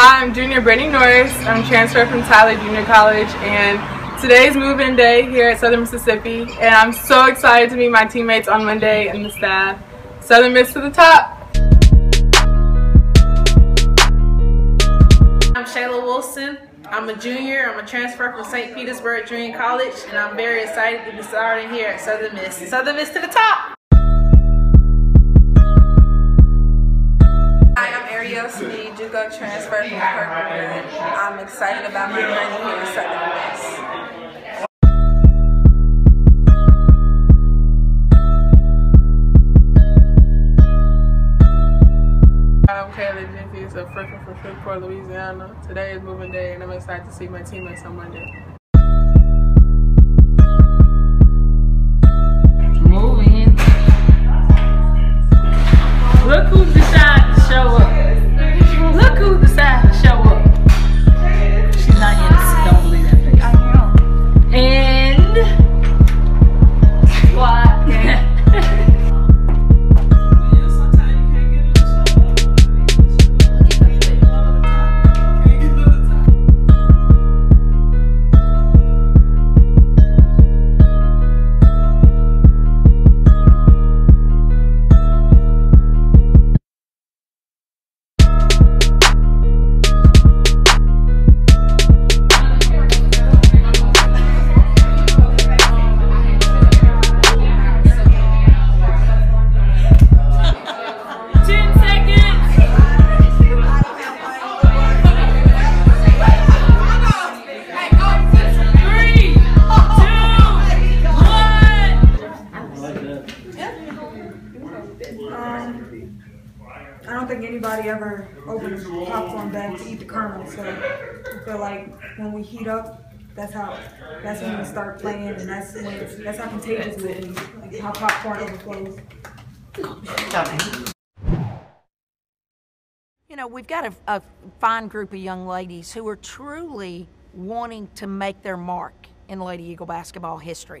Hi, I'm Junior Brittany Norris. I'm transferred from Tyler Junior College, and today's move-in day here at Southern Mississippi. And I'm so excited to meet my teammates on Monday and the staff. Southern Miss to the top. I'm Shayla Wilson. I'm a junior. I'm a transfer from St. Petersburg Junior College, and I'm very excited to be starting here at Southern Miss. Southern Miss to the top! From Kirkwood. I'm excited about my journey here at Southern Miss. Kayla Jenkins, a freshman from Shreveport, Louisiana. Today is moving day, and I'm excited to see my teammates on Monday. Don't think anybody ever opens a popcorn bag to eat the kernel, so I feel like when we heat up, that's how that's when we start playing, and that's when it's, that's how contagious it is, like how popcorn overflows. You know, we've got a, a fine group of young ladies who are truly wanting to make their mark in Lady Eagle basketball history.